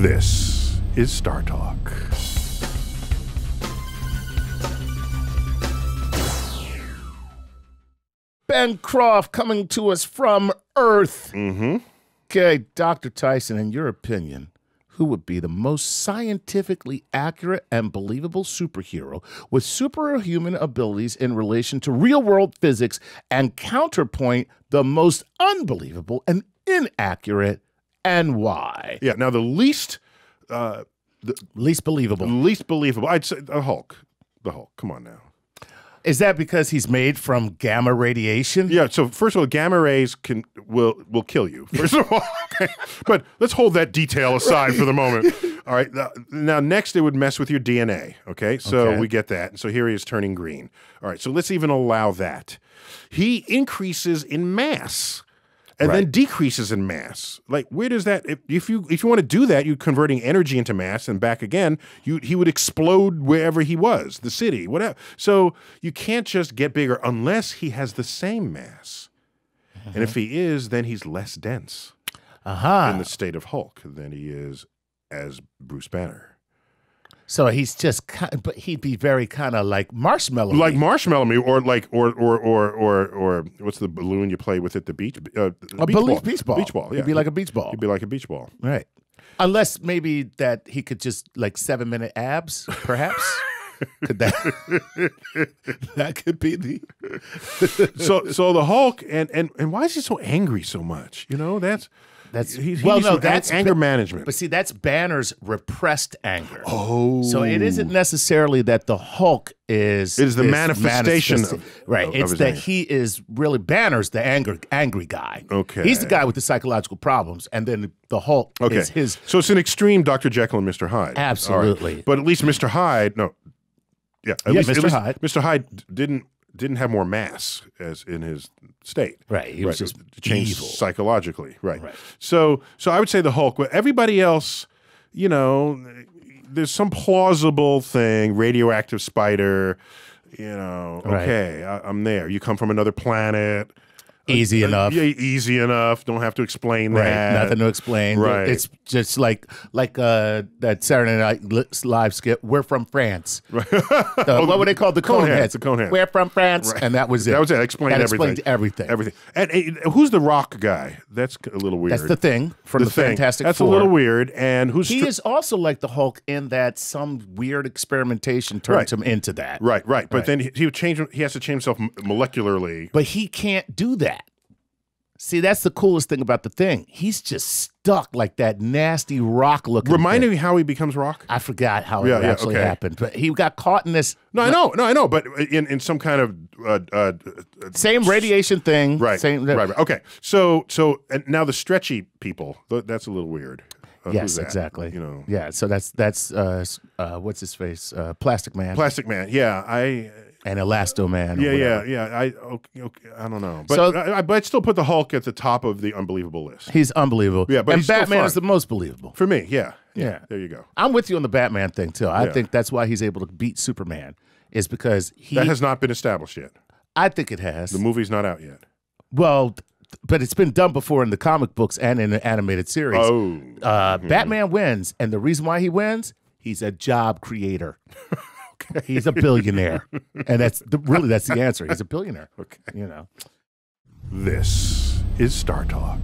This is Star Talk. Ben Croft coming to us from Earth. Mm-hmm. Okay, Dr. Tyson, in your opinion, who would be the most scientifically accurate and believable superhero with superhuman abilities in relation to real world physics and counterpoint the most unbelievable and inaccurate and why? Yeah. Now the least, uh, the Least believable. least believable, I'd say the Hulk. The Hulk. Come on now. Is that because he's made from gamma radiation? Yeah. So first of all, gamma rays can will will kill you. First of all, okay. but let's hold that detail aside for the moment. All right. Now, now, next, it would mess with your DNA. Okay. So Okay. we get that. So here he is turning green. All right. So let's even allow that. He increases in mass. And then decreases in mass. Like, where does that? If, if you if you want to do that, you're converting energy into mass and back again. You he would explode wherever he was, the city, whatever. So you can't just get bigger unless he has the same mass. And if uh-huh. he is, then he's less dense Aha. in the state of Hulk than he is as Bruce Banner. So he's just kind but he'd be very kind of like marshmallow. Like marshmallow me, or like, or or or or or what's the balloon you play with at the beach? Uh, a beach ball. beach ball. Beach ball. Yeah, He'd be like a beach ball. He'd be like a beach ball. right. Unless maybe that he could just like seven minute abs, perhaps. could that that could be the so so the Hulk and and and why is he so angry so much? You know that's that's he, he well no that's anger management. But see, that's Banner's repressed anger. oh, So it isn't necessarily that the Hulk is It is the this manifestation of- right. of- of it's his that anger. he is really Banner's the anger angry guy. Okay. he's the guy with the psychological problems, and then the Hulk okay. is his. so it's an extreme Dr. Jekyll and Mr. Hyde. All right. Absolutely. But at least Mr. Hyde, no, yeah, at Yeah, least, Mr. least Hyde. Mr. Hyde didn't didn't have more mass as in his state. Right, he was just changed evil. psychologically. Right. Right. So so I would say the Hulk. But everybody else, you know, there's some plausible thing. Radioactive spider. You know, Right. okay, I, I'm there. You come from another planet. Easy Uh, enough. Yeah, easy enough. Don't have to explain Right, that. nothing to explain. Right. it's just like like uh that Saturday Night Live skit. We're from France. Right. Uh, what were they called? The Coneheads, Coneheads. the Coneheads. We're from France, right. and that was it. That was it. Explained That everything. explained everything. Everything. And who's the rock guy? That's a little weird. That's the thing from the, thing. Fantastic That's Four. a little weird. And who's He is also like the Hulk in that some weird experimentation turns Right. him into that. right, right. But then he, he would change. He has to change himself molecularly. But he can't do that. See, that's the coolest thing about the thing. He's just stuck like that nasty rock looking. Remind thing. me how he becomes rock. I forgot how Yeah, it yeah, actually okay. happened, but he got caught in this No, I know, no, I know. But in in some kind of uh, uh, uh, same radiation thing. right, Same. right, right. Okay. So so and now the stretchy people. That's a little weird. Uh, Yes, exactly. You know, Yeah. So that's that's uh, uh what's his face? Uh, Plastic Man Plastic Man. Yeah, I. and Elasto Man. Yeah, yeah, yeah. I okay, okay, I don't know, but So- I, I, but I'd still put the Hulk at the top of the unbelievable list He's unbelievable. Yeah, but and he's still Batman is the most believable. for me. Yeah, Yeah. There you go. I'm with you on the Batman thing too. I Yeah. think that's why he's able to beat Superman, is because he. That has not been established yet. I think it has. The movie's not out yet. well, but it's been done before in the comic books and in the animated series. Oh, Uh, Batman wins, and the reason why he wins, he's a job creator. He's a billionaire, and that's the, really that's the answer. He's a billionaire. okay. You know. This is Star Talk.